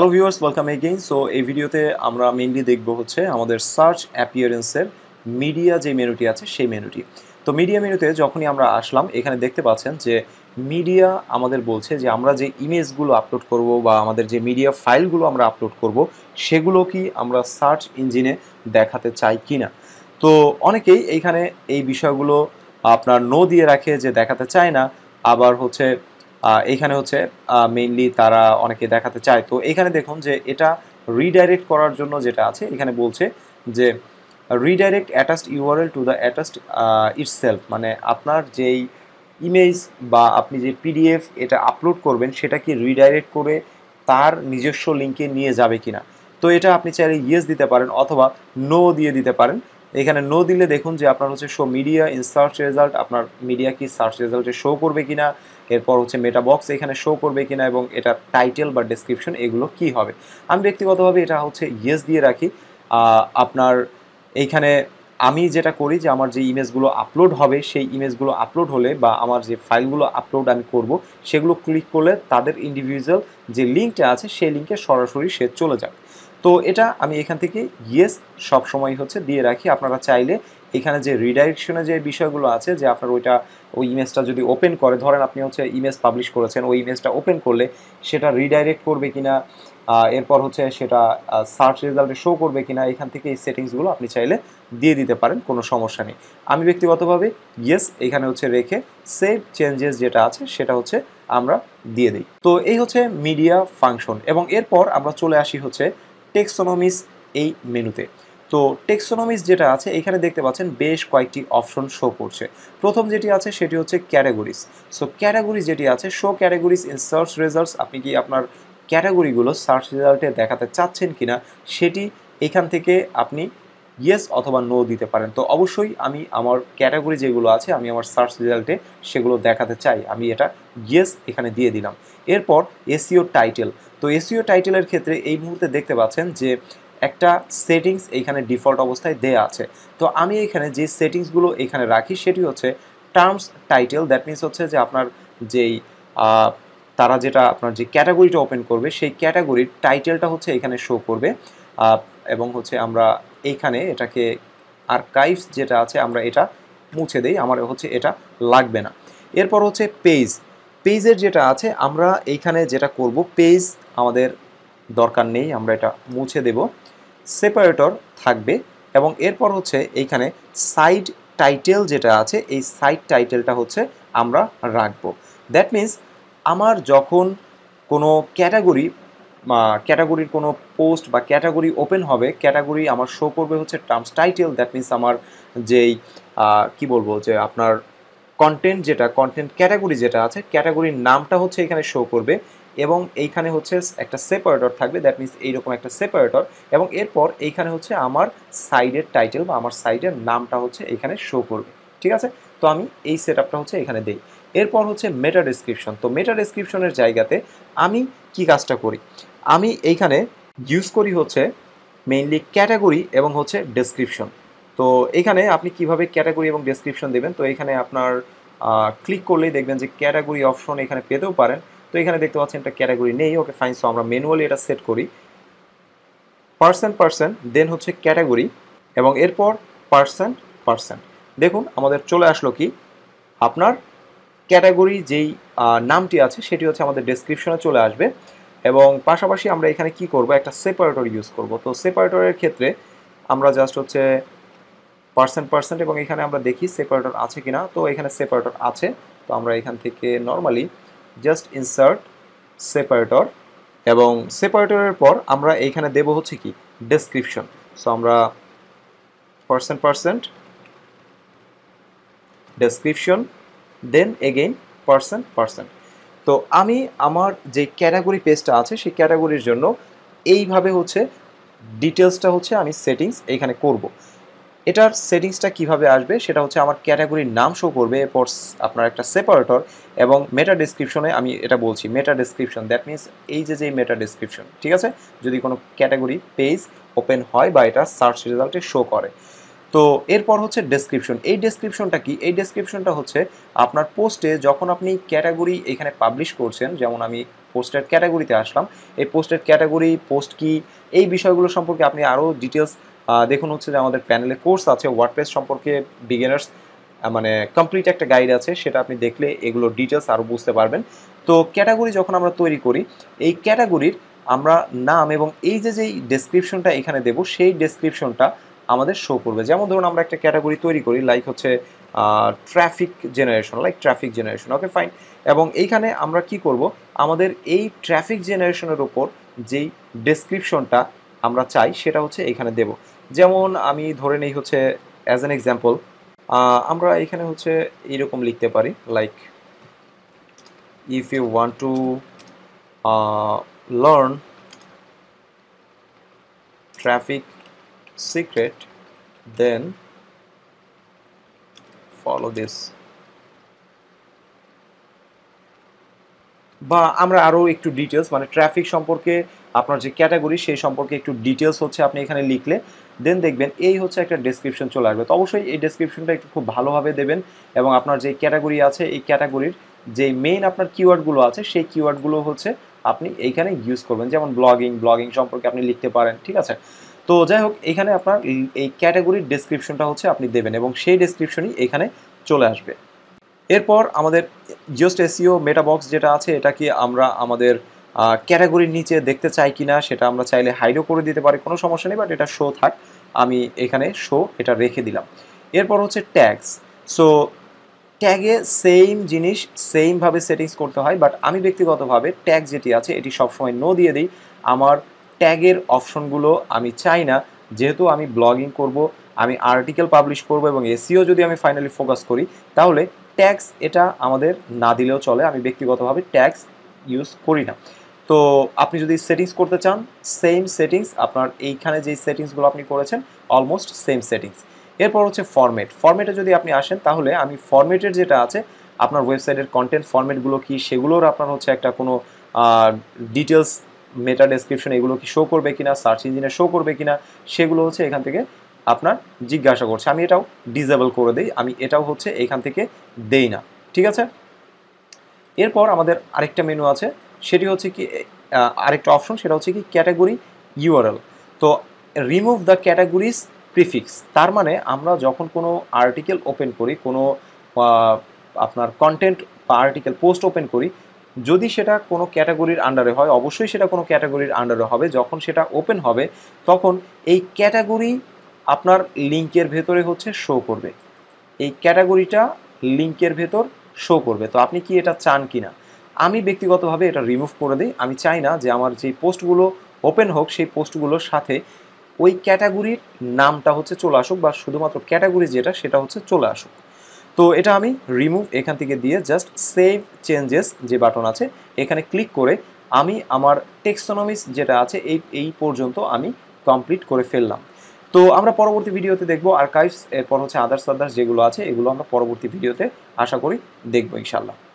Hello viewers welcome again so এই ভিডিওতে আমরা মেইনলি দেখব হচ্ছে আমাদের সার্চ অ্যাপিয়ারেন্সের মিডিয়া যে মেনুটি আছে, সেই মেনুটি। তো মিডিয়া মেনুতে যখনই আমরা আসলাম, এখানে দেখতে পাচ্ছেন যে মিডিয়া আমাদের বলছে যে আমরা যে ইমেজগুলো আপলোড করব বা আমাদের যে মিডিয়া ফাইলগুলো আমরা আপলোড করব, সেগুলো কি আমরা সার্চ ইঞ্জিনে দেখাতে চাই কি না তো অনেকেই এইখানে এই বিষয়গুলো আপনার নো দিয়ে রাখে যে দেখাতে চায় না, আবার হচ্ছে এইখানে হচ্ছে মেইনলি তারা অনেকে দেখাতে চায়। তো এখানে দেখুন যে এটা রিডাইরেক্ট করার জন্য যেটা আছে, এখানে বলছে যে redirect attachment URL to the attachment itself মানে আপনার যেই ইমেজ বা আপনি যে পিডিএফ এটা আপলোড করবেন, সেটা কি রিডাইরেক্ট করে তার নিজস্ব লিঙ্কে নিয়ে যাবে কিনা? তো এটা আপনি চাইলে ইয়েস দিতে পারেন অথবা নো দিয়ে দিতে পারেন। এখানে নো দিলে দেখুন যে আপনার হচ্ছে show media in search result আপনার মিডিয়া কি সার্চ রেজাল্টে শো করবে কিনা, এরপর হচ্ছে মেটা বক্স এখানে শো করবে কিনা এবং এটা টাইটেল বা ডেসক্রিপশন এগুলো কি হবে। আমি ব্যক্তিগতভাবে এটা হচ্ছে ইয়েস দিয়ে রাখি। আপনার এইখানে আমি যেটা করি যে আমার যে ইমেজগুলো আপলোড হবে, সেই ইমেজগুলো আপলোড হলে বা আমার যে ফাইলগুলো আপলোড আমি করব, সেগুলো ক্লিক করলে তাদের ইন্ডিভিজুয়াল যে লিঙ্কটা আছে, সেই লিঙ্কে সরাসরি সে চলে যাক তো এটা আমি এখান থেকে ইয়েস সবসময় হচ্ছে দিয়ে রাখি। আপনারা চাইলে এখানে যে রিডাইরেকশনে যে বিষয়গুলো আছে, যে আপনার ওইটা ওই ইমেজটা যদি ওপেন করে, ধরেন আপনি হচ্ছে ইমেজ পাবলিশ করেছেন, ওই ইমেজটা ওপেন করলে সেটা রিডাইরেক্ট করবে কিনা এরপর হচ্ছে সেটা সার্চ রেজাল্টে শো করবে কিনা, এখান থেকে এই সেটিংসগুলো আপনি চাইলে দিয়ে দিতে পারেন, কোনো সমস্যা নেই। আমি ব্যক্তিগতভাবে ইয়েস এখানে হচ্ছে রেখে সেভ চেঞ্জেস যেটা আছে সেটা হচ্ছে আমরা দিয়ে দিই। তো এই হচ্ছে মিডিয়া ফাংশন এবং এরপর আমরা চলে আসি হচ্ছে টেক্সোনমিস এই মেনুতে। তো টেক্সোনমিস যেটা আছে, এখানে দেখতে পাচ্ছেন বেশ কয়েকটি অপশন শো করছে। প্রথম যেটি আছে, সেটি হচ্ছে ক্যাটাগরিজ সো ক্যাটাগরি যেটি আছে show categories in search results আপনি কি আপনার ক্যাটাগরিগুলো সার্চ রেজাল্টে দেখাতে চাচ্ছেন কিনা, সেটি এখান থেকে আপনি ইয়েস অথবা নো দিতে পারেন। তো অবশ্যই আমি আমার ক্যাটাগরি যেগুলো আছে, আমি আমার সার্চ রেজাল্টে সেগুলো দেখাতে চাই। আমি এটা ইয়েস এখানে দিয়ে দিলাম। এরপর এসিও টাইটেল তো এসিও টাইটেলের ক্ষেত্রে এই মুহূর্তে দেখতে পাচ্ছেন যে একটা সেটিংস এইখানে ডিফল্ট অবস্থায় দেয়া আছে। তো আমি এখানে যে সেটিংসগুলো এখানে রাখি সেটি হচ্ছে টার্মস টাইটেল দ্যাট মিনস হচ্ছে যে আপনার যেই তারা যেটা আপনার যে ক্যাটাগরিটা ওপেন করবে, সেই ক্যাটাগরির টাইটেলটা হচ্ছে এখানে শো করবে। এবং হচ্ছে আমরা এইখানে এটাকে আর্কাইভস যেটা আছে আমরা এটা মুছে দেই, আমার হচ্ছে এটা লাগবে না। এরপর হচ্ছে পেজ পেজের যেটা আছে, আমরা এইখানে যেটা করব পেজ আমাদের দরকার নেই, আমরা এটা মুছে দেব। সেপারেটর থাকবে এবং এরপর হচ্ছে এইখানে সাইড টাইটেল যেটা আছে, এই সাইড টাইটেলটা হচ্ছে আমরা রাখব। দ্যাট মিন্স আমার যখন কোনো ক্যাটাগরি ক্যাটাগরির কোনো পোস্ট বা ক্যাটাগরি ওপেন হবে ক্যাটাগরি আমার শো করবে হচ্ছে টার্মস টাইটেল দ্যাট মিন্স আমার যেই কি বলব যে আপনার কন্টেন্ট যেটা কন্টেন্ট ক্যাটাগরি যেটা আছে ক্যাটাগরির নামটা হচ্ছে এখানে শো করবে। এবং এইখানে হচ্ছে একটা সেপারেটর থাকবে দ্যাট মিনস এইরকম একটা সেপারেটর এবং এরপর এইখানে হচ্ছে আমার সাইডের টাইটেল বা আমার সাইডের নামটা হচ্ছে এখানে শো করবে, ঠিক আছে? তো আমি এই সেট হচ্ছে এখানে দেই। এরপর হচ্ছে মেটা ডিসক্রিপশন তো মেটা ডিসক্রিপশনের জায়গাতে আমি কি কাজটা করি? আমি এইখানে ইউজ করি হচ্ছে মেইনলি ক্যাটাগরি এবং হচ্ছে ডেসক্রিপশন তো এখানে আপনি কীভাবে ক্যাটাগরি এবং ডেসক্রিপশন দেবেন? তো এখানে আপনার ক্লিক করলেই দেখবেন যে ক্যাটাগরি অপশন এখানে পেতেও পারেন। তো এখানে দেখতে পাচ্ছেন একটা ক্যাটাগরি নেই, ওকে ফাইন সো আমরা ম্যানুয়ালি এটা সেট করি। পার্সেন্ট পার্সেন্ট দেন হচ্ছে ক্যাটাগরি, এবং এরপর পার্সেন্ট পার্সেন্ট দেখুন, আমাদের চলে আসলো কি? আপনার ক্যাটাগরি যেই নামটি আছে, সেটি হচ্ছে আমাদের ডেসক্রিপশনে চলে আসবে। এবং পাশাপাশি আমরা এখানে কি করব? একটা সেপারেটর ইউজ করব। তো সেপারেটরের ক্ষেত্রে আমরা জাস্ট হচ্ছে পার্সেন্ট পার্সেন্ট এবং এখানে আমরা দেখি সেপারেটর আছে কিনা। তো এখানে সেপারেটর আছে। তো আমরা এখান থেকে নর্মালি জাস্ট ইনসার্ট সেপারেটর এবং সেপারেটরের পর আমরা এইখানে দেব হচ্ছে কি? ডেসক্রিপশন সো আমরা percent percent description then again percent percent তো আমি আমার যে ক্যাটাগরি পেজটা আছে, সেই ক্যাটাগরির জন্য এইভাবে হচ্ছে ডিটেলসটা হচ্ছে আমি সেটিংস এইখানে করব। এটার সেটিংসটা কীভাবে আসবে সেটা হচ্ছে আমার ক্যাটাগরির নাম শো করবে, এরপর আপনার একটা সেপারেটর এবং মেটা ডিসক্রিপশনে আমি এটা বলছি মেটা ডিসক্রিপশন দ্যাট মিনস এই যে যে মেটা ডিসক্রিপশন ঠিক আছে? যদি কোনো ক্যাটাগরি পেজ ওপেন হয় বা এটা সার্চ রেজাল্টে শো করে। তো এরপর হচ্ছে ডেসক্রিপশন এই ডেসক্রিপশনটা কি? এই ডেসক্রিপশনটা হচ্ছে আপনার পোস্টে যখন আপনি ক্যাটাগরি এখানে পাবলিশ করছেন, যেমন আমি পোস্টের ক্যাটাগরিতে আসলাম, এই পোস্টের ক্যাটাগরি পোস্ট কি? এই বিষয়গুলো সম্পর্কে আপনি আরও ডিটেলস দেখুন হচ্ছে যে আমাদের প্যানেলে কোর্স আছে ওয়ার্ডপ্রেস সম্পর্কে বিগিনার্স মানে কমপ্লিট একটা গাইড আছে, সেটা আপনি দেখলে এগুলো ডিটেলস আরও বুঝতে পারবেন। তো ক্যাটাগরি যখন আমরা তৈরি করি, এই ক্যাটাগরির আমরা নাম এবং এই যে যেই ডেসক্রিপশনটা এখানে দেব, সেই ডেসক্রিপশনটা আমাদের শো করবে। যেমন ধরুন আমরা একটা ক্যাটাগরি তৈরি করি লাইক হচ্ছে traffic generation like traffic generation okay fine এবং এইখানে আমরা কি করব, আমাদের এই ট্রাফিক জেনারেশনের ওপর যেই ডেসক্রিপশনটা আমরা চাই, সেটা হচ্ছে এখানে দেব। যেমন আমি ধরে নেই হচ্ছে অ্যাজ অ্যান এক্সাম্পল আমরা এখানে হচ্ছে এইরকম লিখতে পারি like if you want to learn traffic secret then follow this. বা আমরা আরও একটু ডিটেলস মানে ট্রাফিক সম্পর্কে, আপনার যে ক্যাটাগরি সেই সম্পর্কে একটু ডিটেলস হচ্ছে আপনি এখানে লিখলে দেন দেখবেন এই হচ্ছে একটা ডেসক্রিপশন চলে আসবে। তো অবশ্যই এই ডেসক্রিপশনটা একটু খুব ভালোভাবে দেবেন এবং আপনার যে ক্যাটাগরি আছে, এই ক্যাটাগরির যে মেইন আপনার কিওয়ার্ডগুলো আছে, সেই কিওয়ার্ডগুলো হচ্ছে আপনি এইখানে ইউজ করবেন। যেমন ব্লগিং ব্লগিং সম্পর্কে আপনি লিখতে পারেন, ঠিক আছে? তো যাই হোক, এখানে আপনার এই ক্যাটাগরির ডেসক্রিপশনটা হচ্ছে আপনি দেবেন এবং সেই ডেসক্রিপশনই এখানে চলে আসবে। এরপর আমাদের জাস্ট এসিও মেটাবক্স যেটা আছে, এটা কি আমরা আমাদের ক্যাটাগরির নিচে দেখতে চাই কি না সেটা আমরা চাইলে হাইডও করে দিতে পারি, কোনো সমস্যা নেই বাট এটা শো থাক। আমি এখানে শো এটা রেখে দিলাম। এরপর হচ্ছে ট্যাগস সো ট্যাগে সেম জিনিস সেমভাবে সেটিংস করতে হয় বাট আমি ব্যক্তিগতভাবে ট্যাগ যেটি আছে, এটি সবসময় নো দিয়ে দিই। আমার ট্যাগের অপশনগুলো আমি চাই না। যেহেতু আমি ব্লগিং করব, আমি আর্টিকেল পাবলিশ করব এবং এসিও যদি আমি ফাইনালি ফোকাস করি, তাহলে ট্যাক্স এটা আমাদের না দিলেও চলে, আমি ব্যক্তিগতভাবে ট্যাক্স ইউজ করি না। তো আপনি যদি সেটিংস করতে চান সেম সেটিংস আপনার এইখানে যেই সেটিংসগুলো আপনি করেছেন অলমোস্ট সেম সেটিংস এরপর হচ্ছে ফরম্যাট ফরম্যাটে যদি আপনি আসেন, তাহলে আমি ফরম্যাটের যেটা আছে, আপনার ওয়েবসাইটের কন্টেন্ট ফরম্যাটগুলো কি, সেগুলোর আপনার হচ্ছে একটা কোনো ডিটেলস মেটা ডেসক্রিপশন এগুলো কি শো করবে কিনা সার্চ ইঞ্জিনে শো করবে কিনা, সেগুলো হচ্ছে এখান থেকে আপনার জিজ্ঞাসা করছে। আমি এটাও ডিজেবল করে দিই। আমি এটাও হচ্ছে এখান থেকে দেই না। ঠিক আছে? এরপর আমাদের আরেকটা মেনু আছে। সেটি হচ্ছে কি আরেকটা অপশন সেটা হচ্ছে কি ক্যাটাগরি ইউআরএল তো রিমুভ দ্য ক্যাটাগরিজ প্রিফিক্স তার মানে আমরা যখন কোনো আর্টিকেল ওপেন করি, কোনো আপনার কন্টেন্ট বা আর্টিকেল পোস্ট ওপেন করি, যদি সেটা কোনো ক্যাটাগরির আন্ডারে হয়, অবশ্যই সেটা কোনো ক্যাটাগরির আন্ডারে হবে। যখন সেটা ওপেন হবে, তখন এই ক্যাটাগরি আপনার লিঙ্কের ভেতরে হচ্ছে শো করবে। এই ক্যাটাগরিটা লিঙ্কের ভেতর শো করবে। তো আপনি কি এটা চান কি না আমি ব্যক্তিগতভাবে এটা রিমুভ করে দিই। আমি চাই না যে আমার যে পোস্টগুলো ওপেন হোক, সেই পোস্টগুলোর সাথে ওই ক্যাটাগরির নামটা হচ্ছে চলে আসুক বা শুধুমাত্র ক্যাটাগরি যেটা, সেটা হচ্ছে চলে আসুক। তো এটা আমি রিমুভ এখান থেকে দিয়ে জাস্ট সেভ চেঞ্জেস যে বাটন আছে, এখানে ক্লিক করে আমি আমার টেক্সোনমিস যেটা আছে, এই এই পর্যন্ত আমি কমপ্লিট করে ফেললাম। তো আমরা পরবর্তী ভিডিওতে দেখব আর্কাইভস এরপর হচ্ছে আদার্স আদার্স যেগুলো আছে, এগুলো আমরা পরবর্তী ভিডিওতে আশা করি দেখব ইনশাল্লাহ